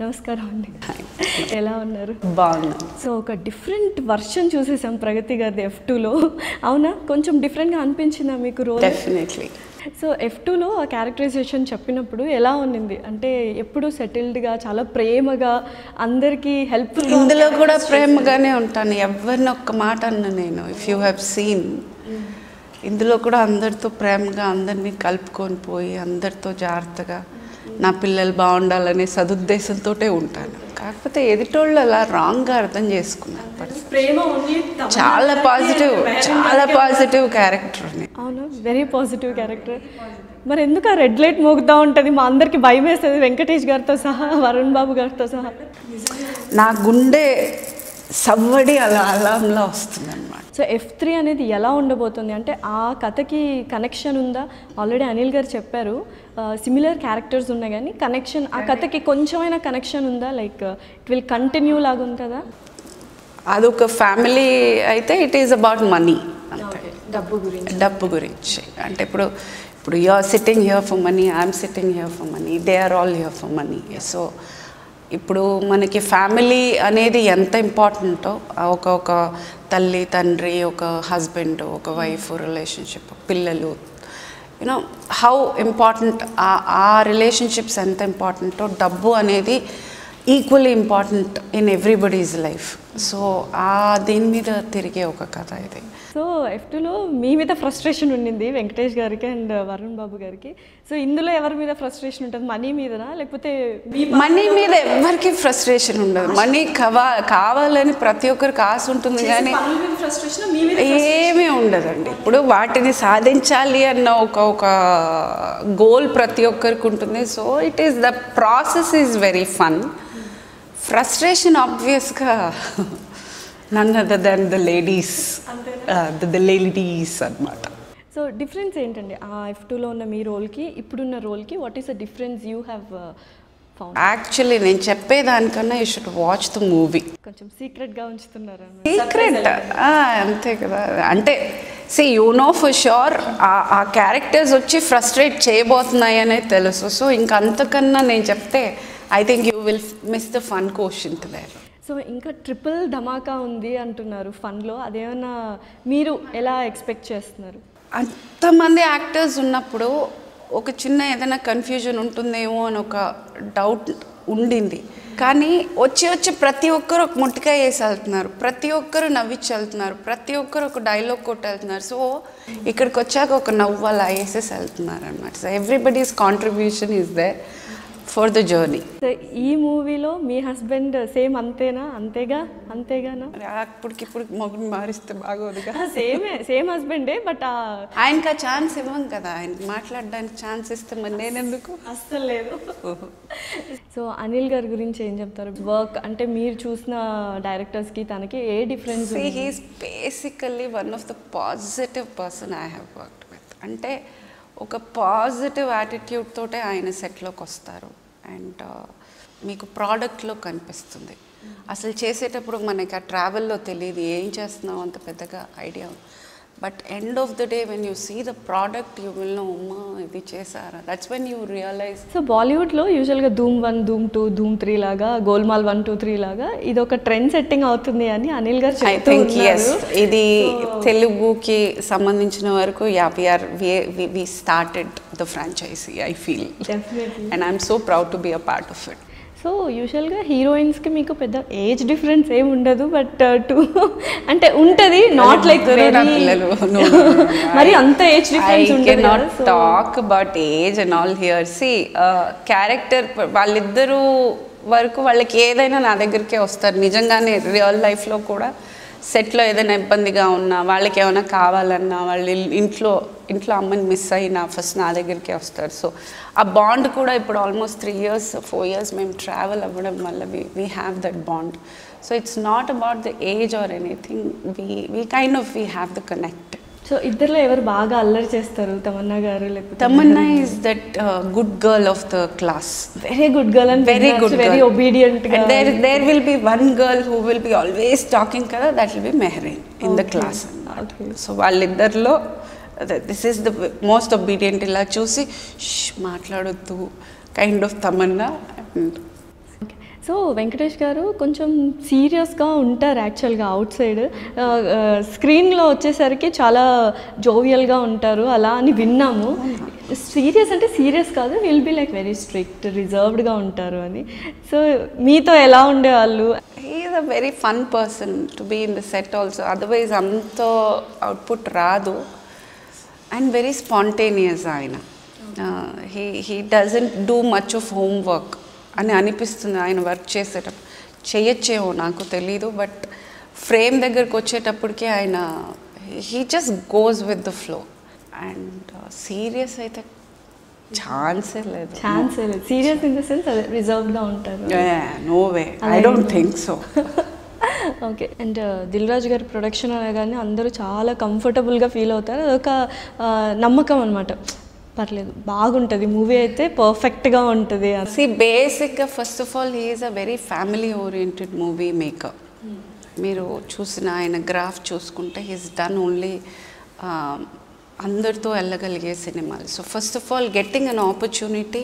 నమస్కారం అండి. ఎలా ఉన్నారు? బాగున్నాను సో ఒక డిఫరెంట్ వర్షన్ చూసేసాం ప్రగతి గారిది ఎఫ్ టూలో అవునా? కొంచెం డిఫరెంట్గా అనిపించిందా మీకు రోల్? డెఫినెట్లీ సో ఎఫ్ టూలో ఆ క్యారెక్టరైజేషన్ చెప్పినప్పుడు ఎలా ఉన్నింది? అంటే ఎప్పుడు సెటిల్డ్గా చాలా ప్రేమగా అందరికీ హెల్ప్ఫుల్ ఇందులో కూడా ప్రేమగానే ఉంటాను. ఎవరిని ఒక్క మాట అన్న నేను. ఇఫ్ యూ హ్యావ్ సీన్ ఇందులో కూడా అందరితో ప్రేమగా అందరినీ కలుపుకొని పోయి అందరితో జాగ్రత్తగా నా పిల్లలు బాగుండాలనే సదుద్దేశంతో ఉంటాను. కాకపోతే ఎదుటోళ్ళు అలా రాంగ్గా అర్థం ఓన్లీ చాలా పాజిటివ్ చాలా పాజిటివ్ క్యారెక్టర్ అవును వెరీ పాజిటివ్ క్యారెక్టర్ మరి ఎందుకు ఆ రెడ్ లైట్ మోగుతూ ఉంటుంది? మా అందరికి భయం వేస్తుంది వెంకటేష్ గారితో సహా వరుణ్ బాబు గారితో సహా. నా గుండె సవ్వడి అలా అలాంలా వస్తుంది అనమాట సో ఎఫ్ త్రీ అనేది ఎలా ఉండబోతుంది అంటే ఆ కథకి కనెక్షన్ ఉందా? ఆల్రెడీ అనిల్ గారు చెప్పారు. సిమిలర్ క్యారెక్టర్స్ ఉన్నాయి కానీ కనెక్షన్ ఆ కథకి కొంచెమైనా కనెక్షన్ ఉందా? లైక్ ఇట్ విల్ కంటిన్యూ లాగా ఉంటుందా అదొక ఫ్యామిలీ అయితే ఇట్ ఈస్ అబౌట్ మనీ డబ్బు గురించి. డబ్బు గురించి. అంటే ఇప్పుడు ఇప్పుడు you are sitting here for money I'm sitting here for money they are all here for money so ఇప్పుడు మనకి ఫ్యామిలీ అనేది ఎంత ఇంపార్టెంటో ఒక ఒక తల్లి తండ్రి ఒక హస్బెండ్ ఒక వైఫ్ రిలేషన్షిప్ పిల్లలు యూనో హౌ ఇంపార్టెంట్ ఆ రిలేషన్షిప్స్ ఎంత ఇంపార్టెంటో డబ్బు అనేది equally important in everybody's life so ఆ దీని మీద తిరిగే ఒక కథ ఇది. సో ఎఫ్ టూలో మీ మీద ఫ్రస్ట్రేషన్ ఉండింది వెంకటేష్ గారికి అండ్ వరుణ్ బాబు గారికి. సో ఇందులో ఎవరి మీద ఫ్రస్ట్రేషన్ ఉంటుంది? మనీ మీదనా? లేకపోతే మనీ మీద ఎవరికి ఫ్రస్ట్రేషన్ ఉండదు. మనీ కవా కావాలని ప్రతి ఒక్కరికి ఆశ ఉంటుంది కానీ ఏమీ ఉండదండి. ఇప్పుడు వాటిని సాధించాలి అన్న ఒక ఒక గోల్ ప్రతి ఒక్కరికి ఉంటుంది. So it is the process is very fun frustration ఆబ్వియస్గా none other than the ladies the ladies అన్నమాట. సో డిఫరెన్స్ ఏంటండి? ఆ ఎఫ్ టూలో ఉన్న మీ రోల్కి ఇప్పుడున్న రోల్కి what is the difference you have actually నేను చెప్పేదానికన్నా you should watch the movie కొంచెం సీక్రెట్గా ఉంచుతున్నారు? సీక్రెట్ అంతే కదా. అంటే see you know for sure ఆ క్యారెక్టర్స్ వచ్చి ఫ్రస్ట్రేట్ చేయబోతున్నాయి అనేది తెలుసు. సో ఇంకంతకన్నా నేను చెప్తే I think you will miss the fun question there so ఇంకా ట్రిపుల్ ధమాకా ఉంది అంటున్నారు ఫన్లో అదేమన్నా మీరు ఎలా ఎక్స్పెక్ట్ చేస్తున్నారు? అంతమంది యాక్టర్స్ ఉన్నప్పుడు ఒక చిన్న ఏదైనా కన్ఫ్యూజన్ ఉంటుందేమో అని ఒక డౌట్ ఉండింది. కానీ వచ్చి వచ్చి ప్రతి ఒక్కరు ఒక ముట్టికాయ వేసి వెళ్తున్నారు. ప్రతి ఒక్కరు నవ్వించి వెళ్తున్నారు. ప్రతి ఒక్కరు ఒక డైలాగ్ కొట్టి వెళ్తున్నారు సో ఇక్కడికి వచ్చాక ఒక నవ్వు అలా వేసేసి వెళ్తున్నారు అనమాట so everybody's contribution is there for the journey so ఈ మూవీలో మీ హస్బెండ్ సేమ్ అంతేనా? అంతేగా? అంతేగానా? మరి అప్పటికిప్పుడు మగుని మారిస్తే బాగోదుగా. సేమే సేమ్ హస్బెండే బట్ ఆయనకి ఆ ఛాన్స్ ఇవ్వం కదా. ఆయనకి మాట్లాడడానికి ఛాన్స్ ఇస్తే మరి నేనెందుకు? అస్సలు లేదు. సో అనిల్ గారి గురించి ఏం చెప్తారు? వర్క్ అంటే మీరు చూసిన డైరెక్టర్స్కి తనకి ఏ difference See, he's basically one of the positive person I have worked with. అంటే ఒక పాజిటివ్ యాటిట్యూడ్ తోటే ఆయన సెట్లోకి వస్తారు. అండ్ మీకు ప్రోడక్ట్లో కనిపిస్తుంది. అసలు చేసేటప్పుడు మనకి ఆ ట్రావెల్లో తెలియదు. ఏం చేస్తున్నాం అంత పెద్దగా idea but end of the day when you see the product you will know అమ్మా ఇది చేశారా? That's when you realize so బాలీవుడ్లో యూజువల్గా ధూమ్ వన్ ధూమ్ టూ ధూమ్ త్రీ లాగా గోల్మాల్ వన్ టూ త్రీ లాగా ఇది ఒక ట్రెండ్ సెట్టింగ్ అవుతుంది అని అనిల్ గారు ఐ థింక్ ఎస్ ఇది తెలుగుకి సంబంధించిన వరకు yeah we're we started the franchise I feel and I'm so proud to be a part of it so యూజువల్గా హీరోయిన్స్కి మీకు పెద్ద ఏజ్ డిఫరెన్స్ ఏమి ఉండదు బట్ టూ అంటే ఉంటుంది నాట్ లైక్ మరి అంత ఏజ్ డిఫరెన్స్ ఉంటుంది so- talk about age and all here see character వాళ్ళిద్దరూ వరకు వాళ్ళకి ఏదైనా నా దగ్గరికే వస్తారు. నిజంగానే రియల్ లైఫ్లో కూడా సెట్లో ఏదైనా ఇబ్బందిగా ఉన్నా వాళ్ళకి ఏమైనా కావాలన్నా వాళ్ళు ఇంట్లో ఇంట్లో అమ్మని మిస్ అయినా ఫస్ట్ నా దగ్గరికే వస్తారు. సో ఆ బాండ్ కూడా ఇప్పుడు almost three years four years మేము ట్రావెల్ అవ్వడం వల్ల we we have that bond so it's not about the age or anything we we kind of we have the connect so ఇద్దరు ఎవరు బాగా అల్లరి చేస్తారు? తమన్నా గారు లేకపోతే Tamannaah is that good girl of the class very good girl and very good very obedient there there will be one girl who will be always talking కదా that will be Mehreen in the class so వాళ్ళిద్దరిలో this is the most obedient ఇలా చూసి మాట్లాడొద్దు. Kind of Tamannaah and so Venkatesh గారు కొంచెం సీరియస్గా ఉంటారు యాక్చువల్గా out side. స్క్రీన్లో వచ్చేసరికి చాలా జోవియల్గా ఉంటారు అలా అని విన్నాము. సీరియస్ అంటే సీరియస్ కాదు will be like very strict రిజర్వ్డ్గా ఉంటారు అని. సో మీతో ఎలా ఉండేవాళ్ళు is a very fun person to be in the set also otherwise అంత అవుట్పుట్ రాదు. అండ్ వెరీ స్పాంటేనియస్ ఆయన. He he doesn't do much of homework అని అనిపిస్తుంది ఆయన వర్క్ చేసేటప్పుడు. చేయొచ్చేమో నాకు తెలీదు బట్ ఫ్రేమ్ దగ్గరకు వచ్చేటప్పటికి ఆయన he just goes with the flow. And serious అయితే ఛాన్సే లేదు. ఛాన్స్ లేదు. సీరియస్ ఇన్ ద సెన్స్ అదే రిజర్వ్డ్గా ఉంటారు. No way. I don't think so. Okay. And Dil Raju గారి ప్రొడక్షన్ అనగానే అందరూ చాలా కంఫర్టబుల్గా ఫీల్ అవుతారు. అదొక నమ్మకం అనమాట పర్లేదు బాగుంటుంది. మూవీ అయితే పర్ఫెక్ట్గా ఉంటుంది సి బేసిక్గా first of all he's a very family oriented movie maker మీరు చూసిన ఆయన గ్రాఫ్ చూసుకుంటే హీస్ డన్ ఓన్లీ అందరితో వెళ్ళగలిగే సినిమాలు. So first of all getting an opportunity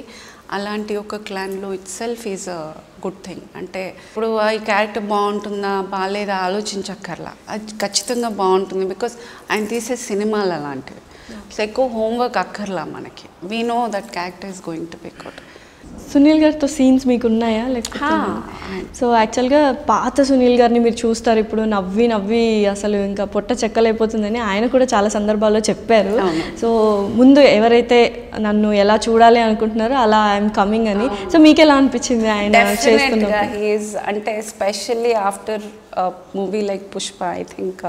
అలాంటి ఒక క్లాన్లో itself is a good thing అంటే ఇప్పుడు ఈ క్యారెక్టర్ బాగుంటుందా బాగాలేదా ఆలోచించక్కర్లా. అది ఖచ్చితంగా బాగుంటుంది బికాస్ ఆయన తీసే సినిమాలు అలాంటివి. సో ఎక్కువ హోంవర్క్ అక్కర్లా మనకి. We know that character is going to pick out Sunil గారితో సీన్స్ మీకు ఉన్నాయా లేకపోతే సో యాక్చువల్గా పాత సునీల్ గారిని మీరు చూస్తారు ఇప్పుడు నవ్వి నవ్వి అసలు ఇంకా పొట్ట చెక్కలైపోతుందని ఆయన కూడా చాలా సందర్భాల్లో చెప్పారు. సో ముందు ఎవరైతే నన్ను ఎలా చూడాలి అనుకుంటున్నారో అలా ఐఎమ్ కమింగ్ అని. సో మీకు ఎలా అనిపించింది ఆయన అంటే especially after movie like Pushpa I think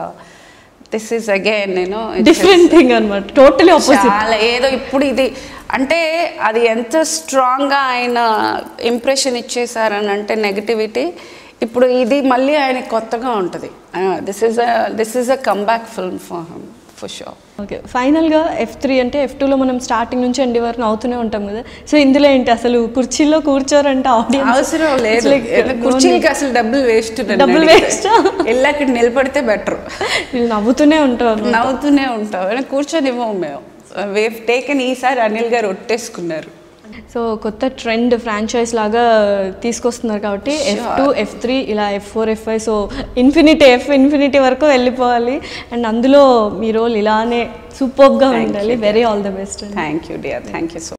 this is again నేను డిఫరెంట్ థింగ్ అనమాట టోటలీ ఆపోజిట్ చాలా ఏదో ఇప్పుడు ఇది అంటే అది ఎంత స్ట్రాంగ్గా ఆయన ఇంప్రెషన్ ఇచ్చేసారని అంటే నెగటివిటీ ఇప్పుడు ఇది మళ్ళీ ఆయన కొత్తగా ఉంటుంది. This is a this is a comeback film for hmm for sure okay. ఫైనల్గా ఎఫ్ త్రీ అంటే ఎఫ్ టూలో మనం స్టార్టింగ్ నుంచి ఎండి వరకు నవ్వుతూనే ఉంటాం కదా. సో ఇందులో ఏంటి? అసలు కుర్చీలో కూర్చోరంటే ఆడియన్స్ అవసరం లేదు. కుర్చీలకి అసలు డబ్బులు వేస్ట్ డబ్బులు waste. ఆ? వెళ్ళి అక్కడ నిలబడితే బెటర్ నవ్వుతూనే ఉంటారు నవ్వుతూనే ఉంటాం కూర్చొని ఇవ్వము మేము. వేవ్ టేకన్ ఈసారి అనిల్ గారు ఒట్టేసుకున్నారు. సో కొత్త ట్రెండ్ ఫ్రాంచైజ్ లాగా తీసుకొస్తున్నారు కాబట్టి ఎఫ్ టూ ఎఫ్ త్రీ ఇలా F four F five so infinity F infinity వరకు వెళ్ళిపోవాలి. అండ్ అందులో మీ రోల్ ఇలానే సూపర్గా ఉండాలి. Very all the best thank you dear thank you so